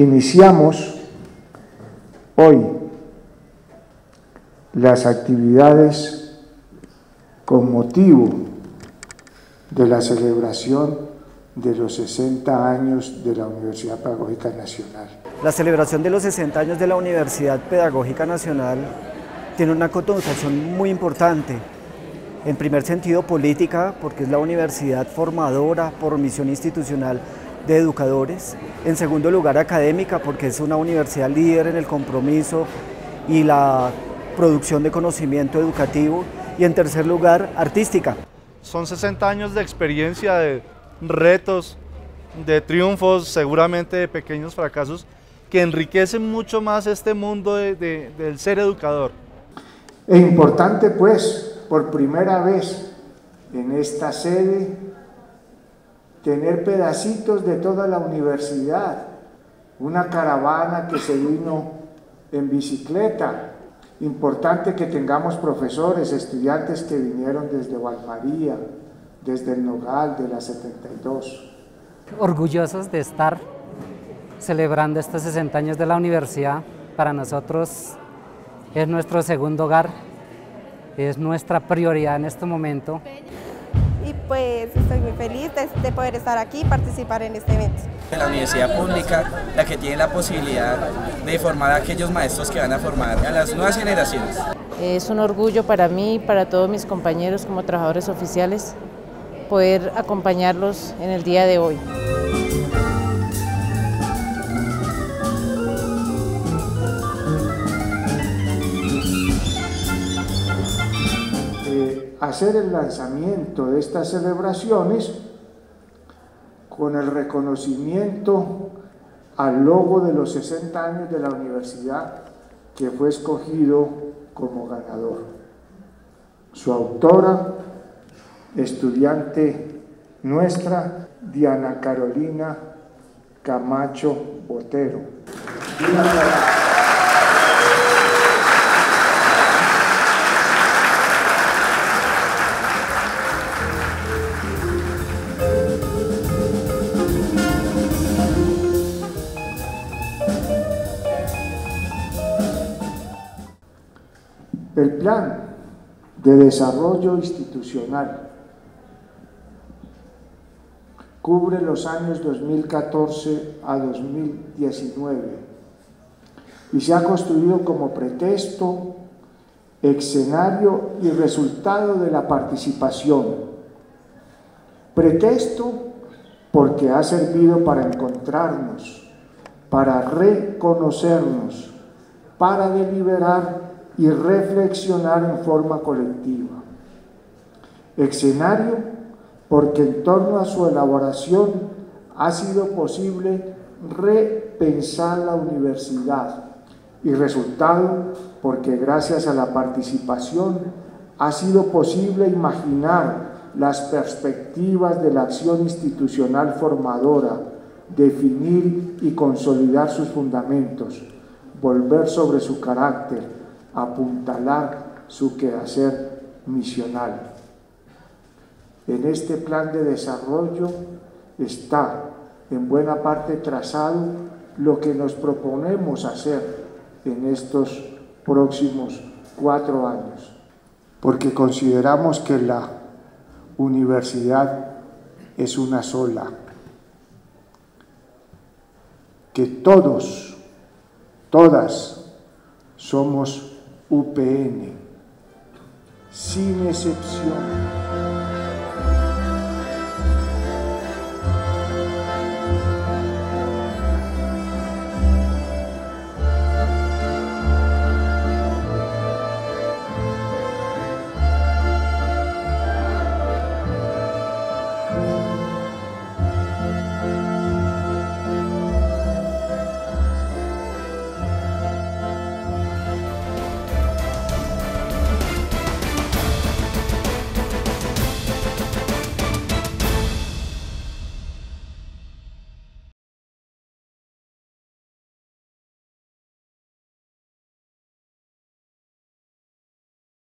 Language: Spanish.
Iniciamos hoy las actividades con motivo de la celebración de los 60 años de la Universidad Pedagógica Nacional. La celebración de los 60 años de la Universidad Pedagógica Nacional tiene una connotación muy importante. En primer sentido política, porque es la universidad formadora por misión institucional de educadores. En segundo lugar académica, porque es una universidad líder en el compromiso y la producción de conocimiento educativo. Y en tercer lugar artística. Son 60 años de experiencia, de retos, de triunfos, seguramente de pequeños fracasos, que enriquecen mucho más este mundo del ser educador. Es importante pues, por primera vez en esta sede, tener pedacitos de toda la universidad, una caravana que se vino en bicicleta, importante que tengamos profesores, estudiantes que vinieron desde Valmaría, desde el Nogal de la 72. Orgullosos de estar celebrando estos 60 años de la universidad. Para nosotros es nuestro segundo hogar, es nuestra prioridad en este momento. Pues estoy muy feliz de, poder estar aquí y participar en este evento. La universidad pública, la que tiene la posibilidad de formar a aquellos maestros que van a formar a las nuevas generaciones. Es un orgullo para mí y para todos mis compañeros como trabajadores oficiales poder acompañarlos en el día de hoy. Hacer el lanzamiento de estas celebraciones con el reconocimiento al logo de los 60 años de la universidad que fue escogido como ganador. Su autora, estudiante nuestra, Diana Carolina Camacho Botero. El plan de desarrollo institucional cubre los años 2014 a 2019 y se ha construido como pretexto, escenario y resultado de la participación. Pretexto porque ha servido para encontrarnos, para reconocernos, para deliberar y reflexionar en forma colectiva. Escenario porque en torno a su elaboración ha sido posible repensar la universidad y resultado porque gracias a la participación ha sido posible imaginar las perspectivas de la acción institucional formadora, definir y consolidar sus fundamentos, volver sobre su carácter, apuntalar su quehacer misional. En este plan de desarrollo está en buena parte trazado lo que nos proponemos hacer en estos próximos cuatro años, porque consideramos que la universidad es una sola, que todos, todas somos UPN, sin excepción.